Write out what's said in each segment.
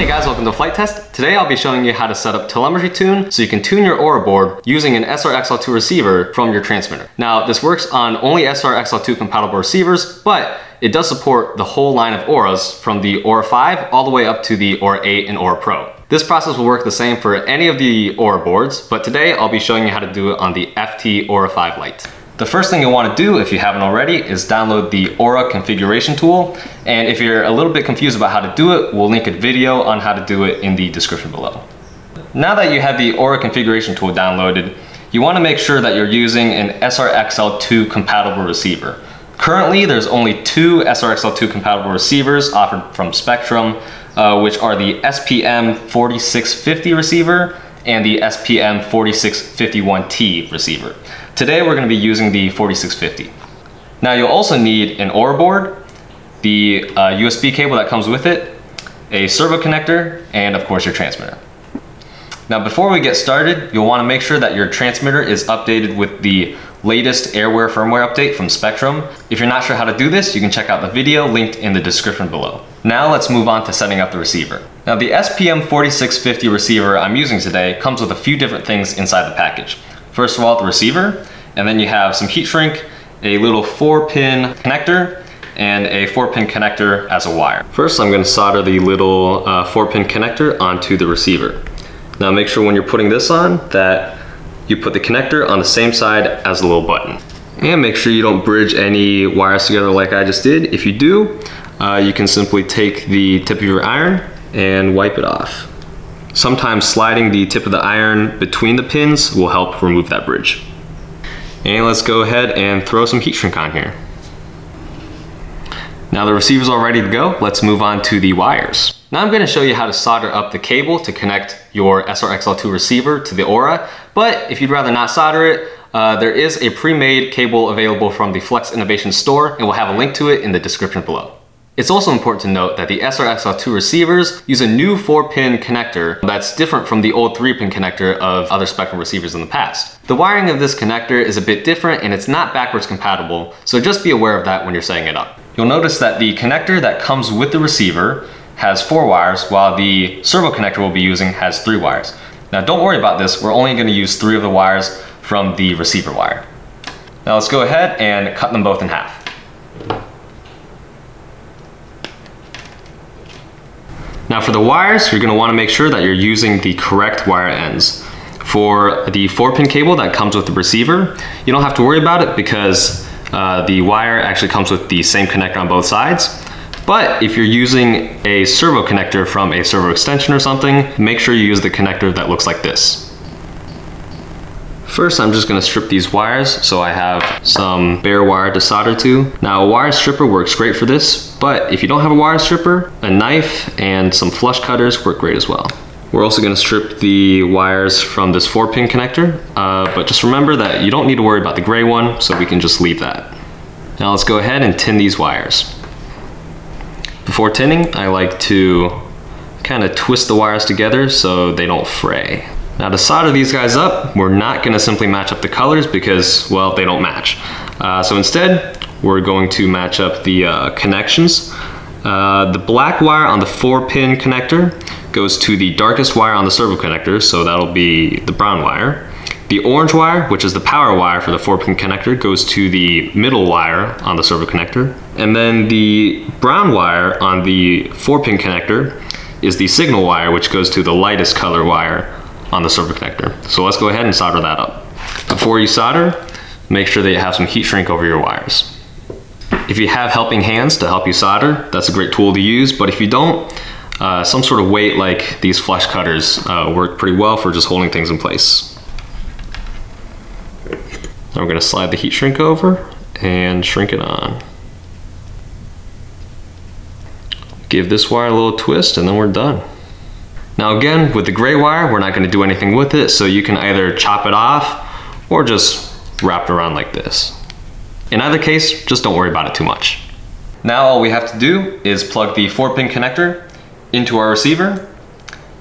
Hey guys, welcome to Flite Test. Today I'll be showing you how to set up telemetry tune so you can tune your Aura board using an SR-XL2 receiver from your transmitter. Now this works on only SR-XL2 compatible receivers, but it does support the whole line of Auras from the Aura 5 all the way up to the Aura 8 and Aura Pro. This process will work the same for any of the Aura boards, but today I'll be showing you how to do it on the FT Aura 5 Lite. The first thing you'll want to do, if you haven't already, is download the Aura configuration tool. And if you're a little bit confused about how to do it, we'll link a video on how to do it in the description below. Now that you have the Aura configuration tool downloaded, you want to make sure that you're using an SR-XL2 compatible receiver. Currently, there's only two SR-XL2 compatible receivers offered from Spektrum, uh, which are the SPM 4650 receiver and the SPM 4651T receiver. Today we're going to be using the 4650. Now you'll also need an Aura board, the uh, USB cable that comes with it, a servo connector, and of course your transmitter. Now before we get started, you'll want to make sure that your transmitter is updated with the latest AirWare firmware update from Spektrum. If you're not sure how to do this, you can check out the video linked in the description below. Now let's move on to setting up the receiver. Now the SPM4650 receiver I'm using today comes with a few different things inside the package. First of all, the receiver, and then you have some heat shrink, a little four pin connector, and a four pin connector as a wire. First, I'm gonna solder the little uh, four pin connector onto the receiver. Now make sure when you're putting this on that you put the connector on the same side as the little button. And make sure you don't bridge any wires together like I just did. If you do, uh, you can simply take the tip of your iron and wipe it off. Sometimes sliding the tip of the iron between the pins will help remove that bridge. And let's go ahead and throw some heat shrink on here. Now the receiver's all ready to go, let's move on to the wires. Now I'm gonna show you how to solder up the cable to connect your SR-XL2 receiver to the Aura, but if you'd rather not solder it, uh, there is a pre-made cable available from the Flex Innovation store, and we'll have a link to it in the description below. It's also important to note that the SR-XL2 receivers use a new 4-pin connector that's different from the old 3-pin connector of other Spektrum receivers in the past. The wiring of this connector is a bit different and it's not backwards compatible, so just be aware of that when you're setting it up. You'll notice that the connector that comes with the receiver has four wires, while the servo connector we'll be using has three wires. Now don't worry about this, we're only gonna use three of the wires from the receiver wire. Now let's go ahead and cut them both in half. Now for the wires, you're gonna wanna make sure that you're using the correct wire ends. For the four pin cable that comes with the receiver, you don't have to worry about it because uh, the wire actually comes with the same connector on both sides. But if you're using a servo connector from a servo extension or something, make sure you use the connector that looks like this. First, I'm just gonna strip these wires so I have some bare wire to solder to. Now, a wire stripper works great for this, but if you don't have a wire stripper, a knife and some flush cutters work great as well. We're also gonna strip the wires from this four pin connector, uh, but just remember that you don't need to worry about the gray one, so we can just leave that. Now let's go ahead and tin these wires. Before tinning, I like to kind of twist the wires together so they don't fray. Now to solder these guys up, we're not gonna simply match up the colors because, well, they don't match. Uh, so instead, we're going to match up the uh, connections. Uh, the black wire on the four pin connector goes to the darkest wire on the servo connector, so that'll be the brown wire. The orange wire, which is the power wire for the four pin connector, goes to the middle wire on the servo connector. And then the brown wire on the four pin connector is the signal wire, which goes to the lightest color wire on the servo connector. So let's go ahead and solder that up. Before you solder, make sure that you have some heat shrink over your wires. If you have helping hands to help you solder, that's a great tool to use, but if you don't, uh, some sort of weight like these flush cutters uh, work pretty well for just holding things in place. Now we're gonna slide the heat shrink over and shrink it on. Give this wire a little twist and then we're done. Now again, with the gray wire, we're not gonna do anything with it, so you can either chop it off or just wrap it around like this. In either case, just don't worry about it too much. Now all we have to do is plug the four pin connector into our receiver,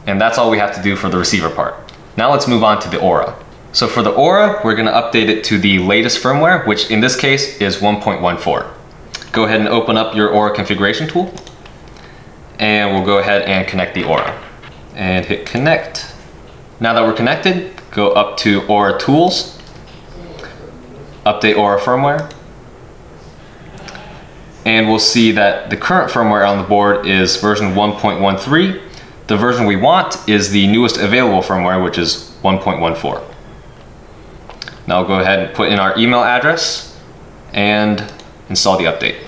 and that's all we have to do for the receiver part. Now let's move on to the Aura. So for the Aura, we're gonna update it to the latest firmware, which in this case is 1.14. Go ahead and open up your Aura configuration tool and we'll go ahead and connect the Aura. And hit connect. Now that we're connected, go up to Aura Tools, update Aura firmware, and we'll see that the current firmware on the board is version 1.13. The version we want is the newest available firmware, which is 1.14. Now I'll go ahead and put in our email address and install the update.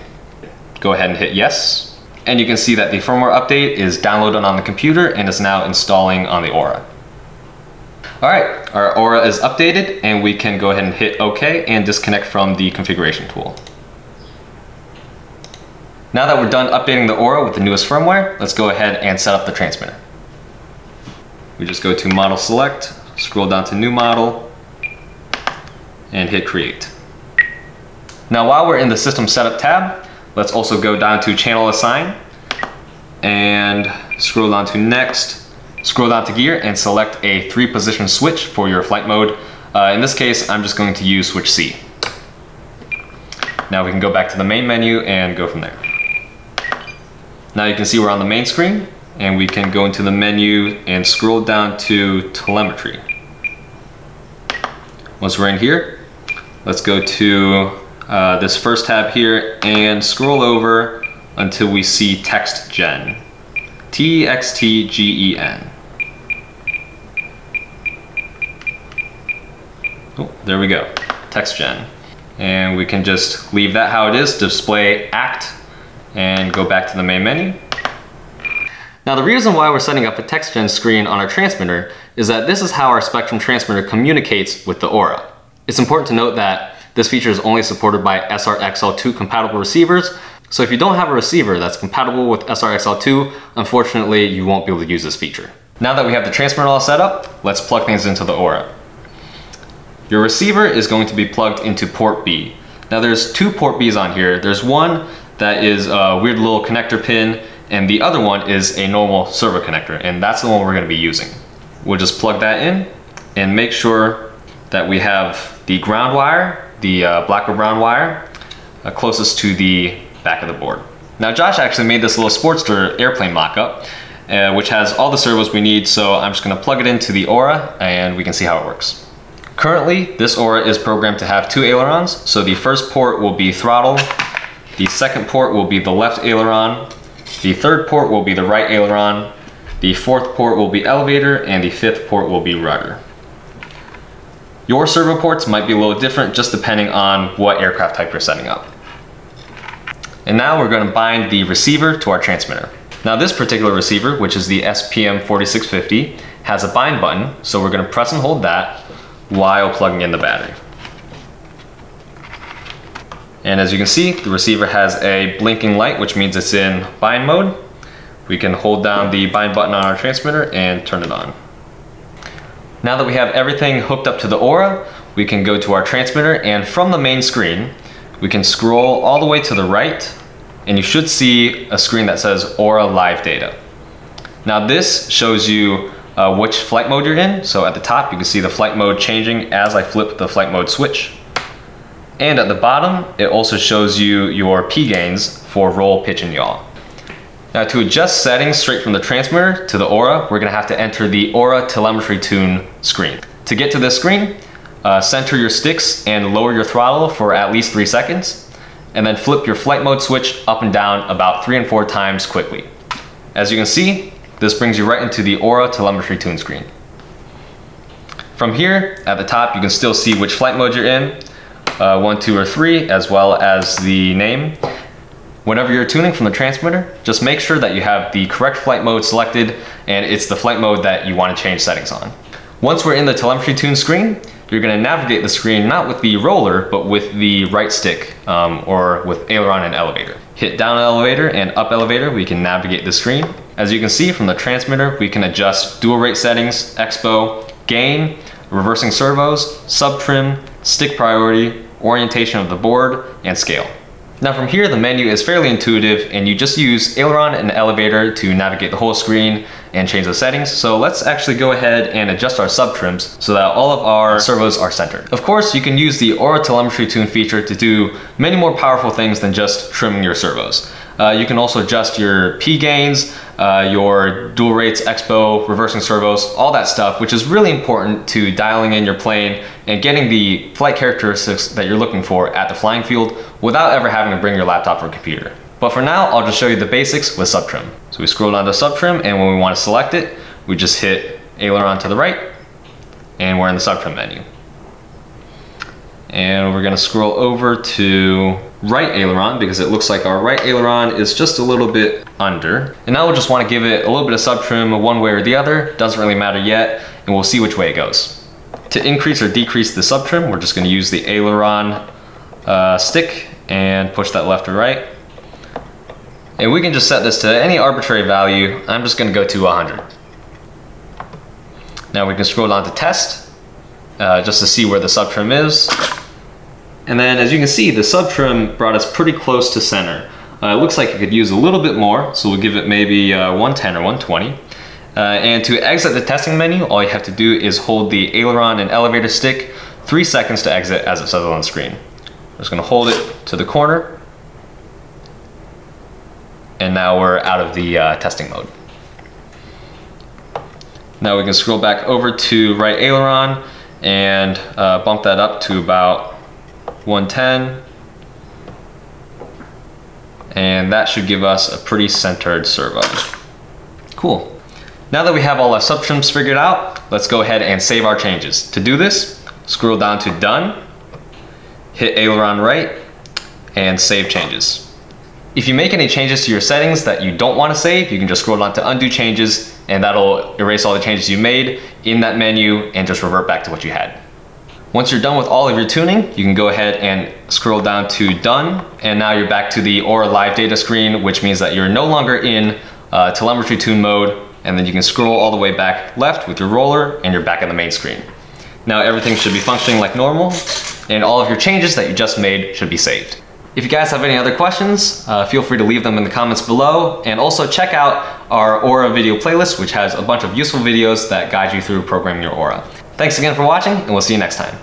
Go ahead and hit yes. And you can see that the firmware update is downloaded on the computer and is now installing on the Aura. All right, our Aura is updated and we can go ahead and hit OK and disconnect from the configuration tool. Now that we're done updating the Aura with the newest firmware, let's go ahead and set up the transmitter. We just go to Model Select, scroll down to New Model, and hit Create. Now while we're in the System Setup tab, let's also go down to Channel Assign, and scroll down to Next, scroll down to Gear, and select a three position switch for your flight mode. Uh, in this case, I'm just going to use switch C. Now we can go back to the main menu and go from there. Now you can see we're on the main screen and we can go into the menu and scroll down to telemetry. Once we're in here, let's go to uh, this first tab here and scroll over until we see text gen. T-X-T-G-E-N. Oh, there we go, text gen. And we can just leave that how it is, display act and go back to the main menu. Now the reason why we're setting up a text gen screen on our transmitter is that this is how our Spektrum transmitter communicates with the Aura. It's important to note that this feature is only supported by SRXL2 compatible receivers, so if you don't have a receiver that's compatible with SRXL2, unfortunately you won't be able to use this feature. Now that we have the transmitter all set up, let's plug things into the Aura. Your receiver is going to be plugged into port B. Now there's two port Bs on here. There's one that is a weird little connector pin, and the other one is a normal servo connector, and that's the one we're gonna be using. We'll just plug that in and make sure that we have the ground wire, the uh, black or brown wire, uh, closest to the back of the board. Now Josh actually made this little Sportster airplane mock-up, uh, which has all the servos we need, so I'm just gonna plug it into the Aura and we can see how it works. Currently, this Aura is programmed to have two ailerons, so the first port will be throttle, the second port will be the left aileron. The third port will be the right aileron. The fourth port will be elevator and the fifth port will be rudder. Your servo ports might be a little different just depending on what aircraft type you're setting up. And now we're going to bind the receiver to our transmitter. Now this particular receiver, which is the SPM4650, has a bind button, so we're going to press and hold that while plugging in the battery. And as you can see, the receiver has a blinking light, which means it's in bind mode. We can hold down the bind button on our transmitter and turn it on. Now that we have everything hooked up to the Aura, we can go to our transmitter and from the main screen, we can scroll all the way to the right and you should see a screen that says Aura Live Data. Now this shows you uh, which flight mode you're in. So at the top, you can see the flight mode changing as I flip the flight mode switch. And at the bottom, it also shows you your P gains for roll, pitch, and yaw. Now to adjust settings straight from the transmitter to the Aura, we're gonna have to enter the Aura telemetry tune screen. To get to this screen, uh, center your sticks and lower your throttle for at least three seconds, and then flip your flight mode switch up and down about three and four times quickly. As you can see, this brings you right into the Aura telemetry tune screen. From here, at the top, you can still see which flight mode you're in, uh, one, two, or three, as well as the name. Whenever you're tuning from the transmitter, just make sure that you have the correct flight mode selected and it's the flight mode that you want to change settings on. Once we're in the telemetry tune screen, you're going to navigate the screen not with the roller, but with the right stick um, or with aileron and elevator. Hit down elevator and up elevator, we can navigate the screen. As you can see from the transmitter, we can adjust dual rate settings, expo, gain, reversing servos, sub trim, stick priority, orientation of the board, and scale. Now from here, the menu is fairly intuitive and you just use aileron and elevator to navigate the whole screen and change the settings. So let's actually go ahead and adjust our sub trims so that all of our servos are centered. Of course, you can use the Aura Telemetry Tune feature to do many more powerful things than just trimming your servos. Uh, you can also adjust your P gains, uh, your dual rates, expo, reversing servos, all that stuff, which is really important to dialing in your plane and getting the flight characteristics that you're looking for at the flying field without ever having to bring your laptop or computer. But for now, I'll just show you the basics with subtrim. So we scroll down to subtrim and when we want to select it, we just hit aileron to the right and we're in the subtrim menu. And we're gonna scroll over to right aileron because it looks like our right aileron is just a little bit under. And now we'll just wanna give it a little bit of subtrim one way or the other, doesn't really matter yet, and we'll see which way it goes. To increase or decrease the subtrim, we're just gonna use the aileron uh, stick and push that left or right. And we can just set this to any arbitrary value. I'm just gonna go to 100. Now we can scroll down to test, uh, just to see where the subtrim is. And then as you can see, the subtrim brought us pretty close to center. Uh, it looks like it could use a little bit more, so we'll give it maybe uh, 110 or 120. Uh, and to exit the testing menu, all you have to do is hold the aileron and elevator stick three seconds to exit as it says on the screen. I'm just gonna hold it to the corner. And now we're out of the uh, testing mode. Now we can scroll back over to right aileron and uh, bump that up to about 110. And that should give us a pretty centered servo. Cool. Now that we have all our subtrims figured out, let's go ahead and save our changes. To do this, scroll down to done, hit aileron right, and save changes. If you make any changes to your settings that you don't want to save, you can just scroll down to undo changes and that'll erase all the changes you made in that menu and just revert back to what you had. Once you're done with all of your tuning, you can go ahead and scroll down to done. And now you're back to the Aura live data screen, which means that you're no longer in uh, telemetry tune mode. And then you can scroll all the way back left with your roller and you're back on the main screen. Now everything should be functioning like normal and all of your changes that you just made should be saved. If you guys have any other questions, uh, feel free to leave them in the comments below. And also check out our Aura video playlist, which has a bunch of useful videos that guide you through programming your Aura. Thanks again for watching, and we'll see you next time.